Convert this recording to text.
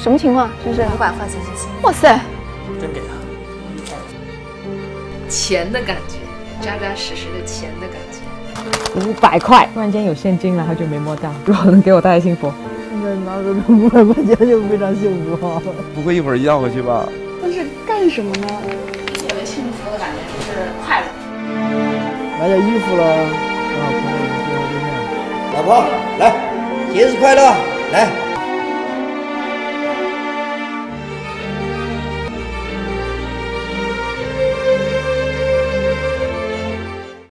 什么情况？就是五百块钱就行哇塞，真给他。钱的感觉，扎扎实实的钱的感觉。五百块，突然间有现金了，好久没摸到，如果能给我带来幸福。现在拿着这五百块钱就非常幸福！不会一会儿要回去吧？但是干什么呢？特别幸福的感觉就是快乐。买点衣服了，啊，朋友面。老婆，来，节日快乐！来。